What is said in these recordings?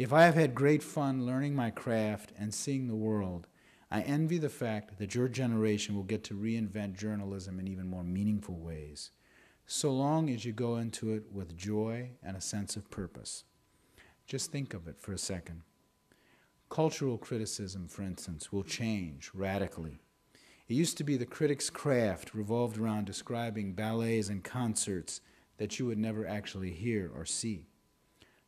If I have had great fun learning my craft and seeing the world, I envy the fact that your generation will get to reinvent journalism in even more meaningful ways, so long as you go into it with joy and a sense of purpose. Just think of it for a second. Cultural criticism, for instance, will change radically. It used to be the critic's craft revolved around describing ballets and concerts that you would never actually hear or see.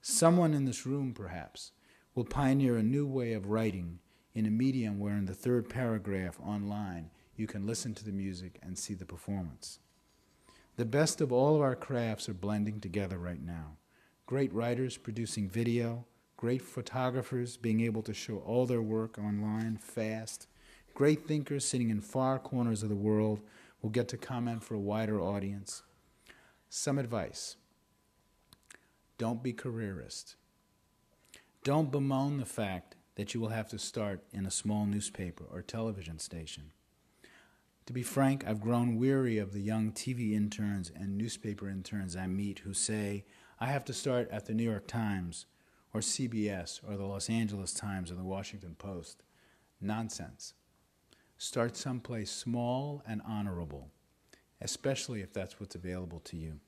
Someone in this room, perhaps, will pioneer a new way of writing in a medium where, in the third paragraph online, you can listen to the music and see the performance. The best of all of our crafts are blending together right now. Great writers producing video, great photographers being able to show all their work online fast, great thinkers sitting in far corners of the world will get to comment for a wider audience. Some advice don't be careerist. Don't bemoan the fact that you will have to start in a small newspaper or television station. To be frank, I've grown weary of the young TV interns and newspaper interns I meet who say, I have to start at the New York Times or CBS or the Los Angeles Times or the Washington Post. Nonsense. Start someplace small and honorable, especially if that's what's available to you.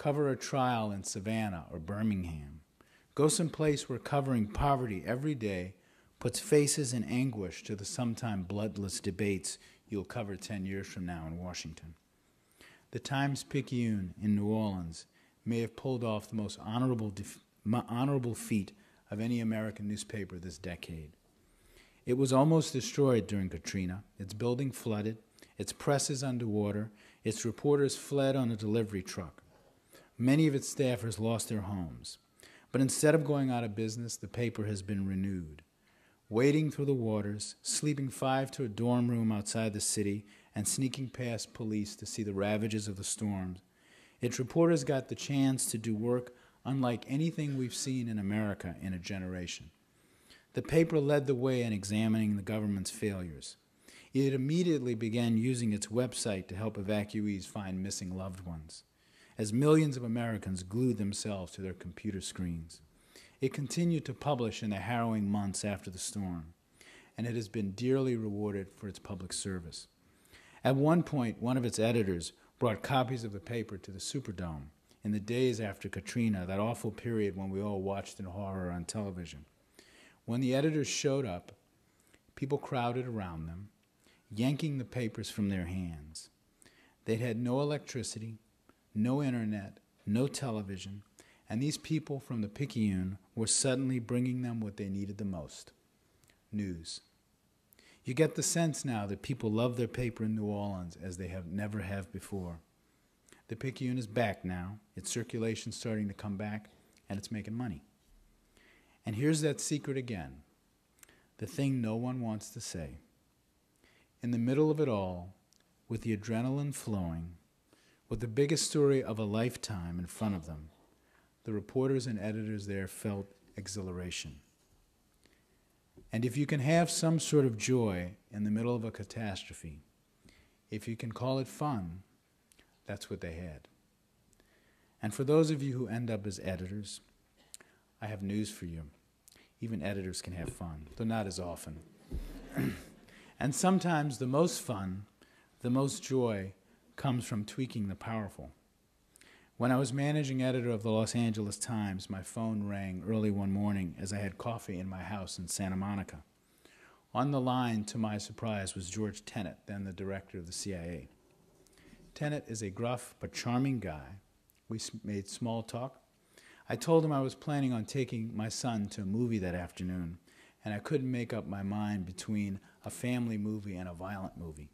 Cover a trial in Savannah or Birmingham. Go someplace where covering poverty every day puts faces in anguish to the sometime bloodless debates you'll cover 10 years from now in Washington. The Times Picayune in New Orleans may have pulled off the most honorable, honorable feat of any American newspaper this decade. It was almost destroyed during Katrina, its building flooded, its presses underwater, its reporters fled on a delivery truck. Many of its staffers lost their homes. But instead of going out of business, the paper has been renewed. Wading through the waters, sleeping five to a dorm room outside the city, and sneaking past police to see the ravages of the storms, its reporters got the chance to do work unlike anything we've seen in America in a generation. The paper led the way in examining the government's failures. It immediately began using its website to help evacuees find missing loved ones as millions of Americans glued themselves to their computer screens. It continued to publish in the harrowing months after the storm, and it has been dearly rewarded for its public service. At one point, one of its editors brought copies of the paper to the Superdome in the days after Katrina, that awful period when we all watched in horror on television. When the editors showed up, people crowded around them, yanking the papers from their hands. They'd had no electricity, no internet, no television, and these people from the Picayune were suddenly bringing them what they needed the most news. You get the sense now that people love their paper in New Orleans as they have never have before. The Picayune is back now, its circulation's starting to come back, and it's making money. And here's that secret again the thing no one wants to say. In the middle of it all, with the adrenaline flowing, with the biggest story of a lifetime in front of them, the reporters and editors there felt exhilaration. And if you can have some sort of joy in the middle of a catastrophe, if you can call it fun, that's what they had. And for those of you who end up as editors, I have news for you. Even editors can have fun, though not as often. and sometimes the most fun, the most joy, comes from tweaking the powerful. When I was managing editor of the Los Angeles Times, my phone rang early one morning as I had coffee in my house in Santa Monica. On the line, to my surprise, was George Tenet, then the director of the CIA. Tenet is a gruff but charming guy. We made small talk. I told him I was planning on taking my son to a movie that afternoon, and I couldn't make up my mind between a family movie and a violent movie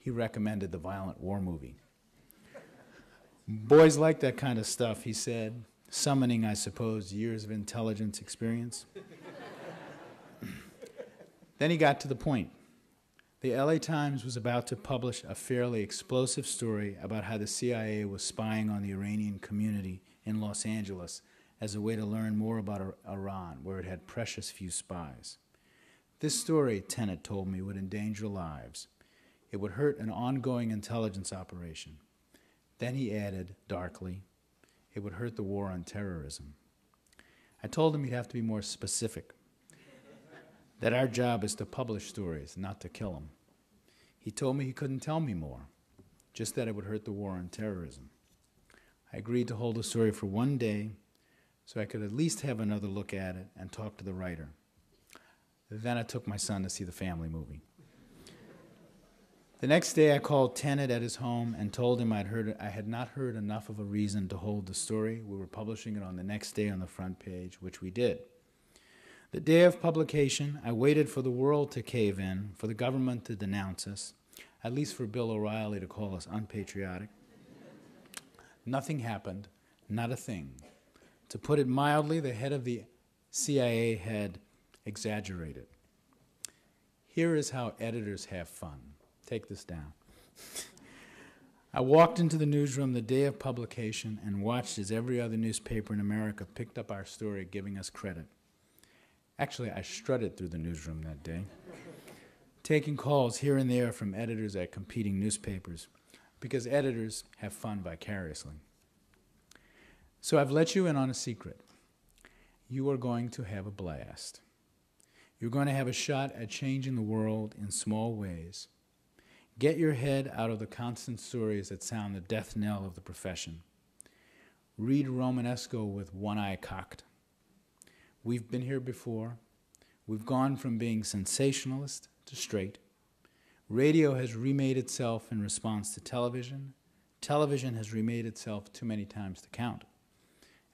he recommended the violent war movie. Boys like that kind of stuff, he said, summoning, I suppose, years of intelligence experience. then he got to the point. The LA Times was about to publish a fairly explosive story about how the CIA was spying on the Iranian community in Los Angeles as a way to learn more about Iran, where it had precious few spies. This story, Tenet told me, would endanger lives. It would hurt an ongoing intelligence operation. Then he added, darkly, it would hurt the war on terrorism. I told him he'd have to be more specific, that our job is to publish stories, not to kill them. He told me he couldn't tell me more, just that it would hurt the war on terrorism. I agreed to hold the story for one day so I could at least have another look at it and talk to the writer. Then I took my son to see the family movie. The next day, I called Tenet at his home and told him I'd heard, I had not heard enough of a reason to hold the story. We were publishing it on the next day on the front page, which we did. The day of publication, I waited for the world to cave in, for the government to denounce us, at least for Bill O'Reilly to call us unpatriotic. Nothing happened, not a thing. To put it mildly, the head of the CIA had exaggerated. Here is how editors have fun. Take this down. I walked into the newsroom the day of publication and watched as every other newspaper in America picked up our story, giving us credit. Actually, I strutted through the newsroom that day, taking calls here and there from editors at competing newspapers, because editors have fun vicariously. So I've let you in on a secret. You are going to have a blast. You're going to have a shot at changing the world in small ways Get your head out of the constant stories that sound the death knell of the profession. Read Romenesko with one eye cocked. We've been here before. We've gone from being sensationalist to straight. Radio has remade itself in response to television. Television has remade itself too many times to count.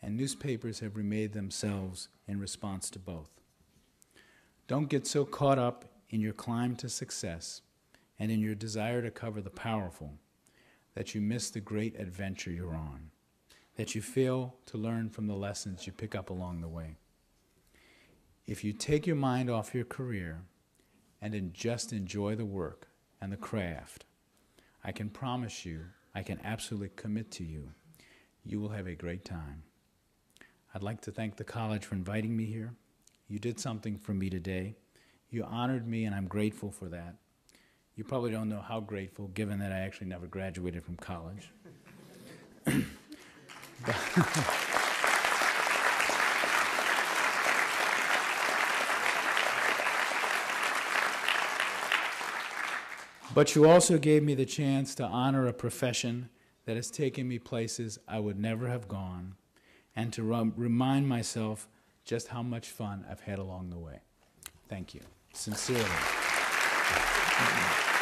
And newspapers have remade themselves in response to both. Don't get so caught up in your climb to success and in your desire to cover the powerful that you miss the great adventure you're on, that you fail to learn from the lessons you pick up along the way. If you take your mind off your career and just enjoy the work and the craft, I can promise you, I can absolutely commit to you, you will have a great time. I'd like to thank the college for inviting me here. You did something for me today. You honored me, and I'm grateful for that. You probably don't know how grateful, given that I actually never graduated from college. but you also gave me the chance to honor a profession that has taken me places I would never have gone, and to remind myself just how much fun I've had along the way. Thank you. Sincerely. Thank you.